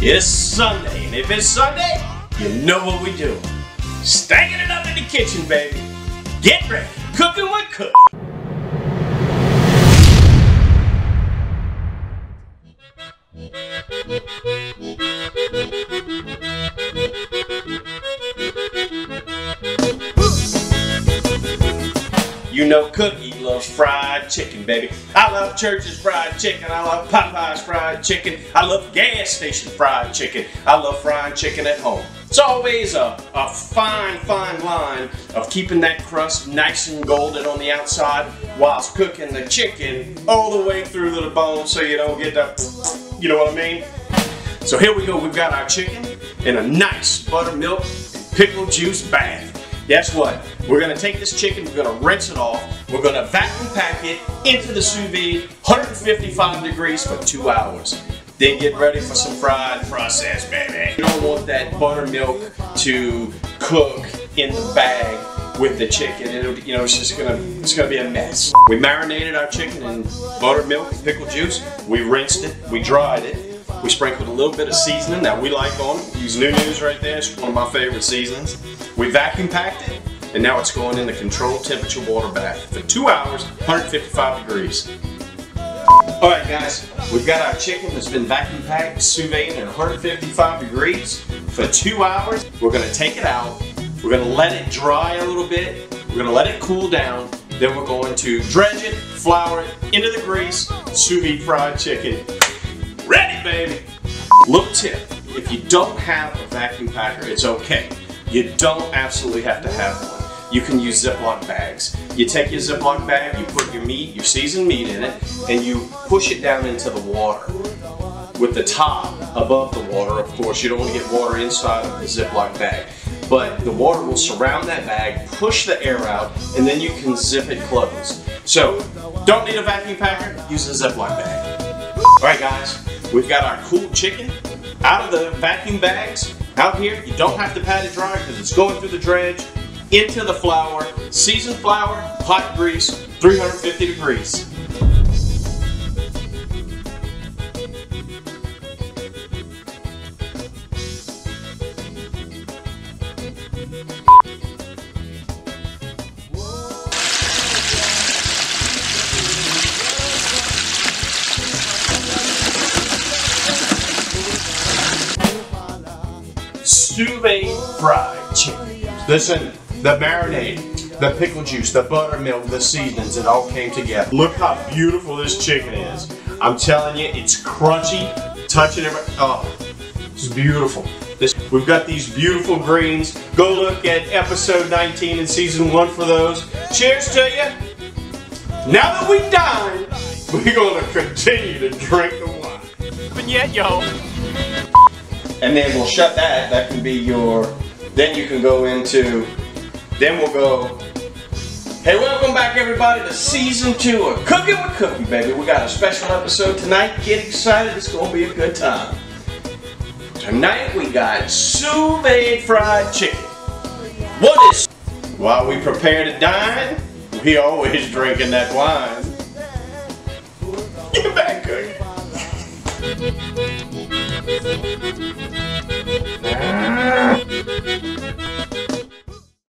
It's Sunday, and if it's Sunday, you know what we do. Stacking it up in the kitchen, baby. Get ready. Cooking with Cook. You know Cookie loves fried chicken, baby. I love Church's fried chicken. I love Popeye's fried chicken. I love gas station fried chicken. I love frying chicken at home. It's always a, a fine, fine line of keeping that crust nice and golden on the outside whilst cooking the chicken all the way through to the bone so you don't get the, you know what I mean? So here we go. We've got our chicken in a nice buttermilk pickle juice bath. Guess what? We're gonna take this chicken, we're gonna rinse it off, we're gonna vacuum pack it into the sous vide, 155 degrees for two hours. Then get ready for some fried process, baby. You don't want that buttermilk to cook in the bag with the chicken. It'll, you know, it's just gonna, it's gonna be a mess. We marinated our chicken in buttermilk and pickle juice. We rinsed it, we dried it, we sprinkled a little bit of seasoning that we like on it. Use New News right there. It's one of my favorite seasonings. We vacuum packed it, and now it's going in the controlled temperature water bath for two hours, 155 degrees. All right, guys, we've got our chicken that's been vacuum packed, sous vide at 155 degrees for two hours. We're gonna take it out. We're gonna let it dry a little bit. We're gonna let it cool down. Then we're going to dredge it, flour it into the grease, sous vide fried chicken. Ready, baby! Little tip, if you don't have a vacuum packer, it's okay. You don't absolutely have to have one. You can use Ziploc bags. You take your Ziploc bag, you put your meat, your seasoned meat in it, and you push it down into the water with the top above the water, of course. You don't want to get water inside of the Ziploc bag. But the water will surround that bag, push the air out, and then you can zip it closed. So, don't need a vacuum packer, use a Ziploc bag. Alright guys, we've got our cool chicken out of the vacuum bags. Out here, you don't have to pat it dry because it's going through the dredge, into the flour, seasoned flour, hot grease, 350 degrees. Sous vide fried chicken. Listen, the marinade, the pickle juice, the buttermilk, the seasonings, it all came together. Look how beautiful this chicken is. I'm telling you, it's crunchy, touching every, oh, it's beautiful. This, we've got these beautiful greens. Go look at episode 19 and season one for those. Cheers to you. Now that we dine, we're gonna continue to drink the wine. But yet, yo. And then we'll shut that. That can be your, then you can go into, then we'll go, hey, welcome back everybody to season two of Cooking with Cookie, baby. We got a special episode tonight. Get excited, it's gonna be a good time. Tonight we got sous vide fried chicken. What is, while we prepare to dine, we always drinking that wine. Get back, Cookie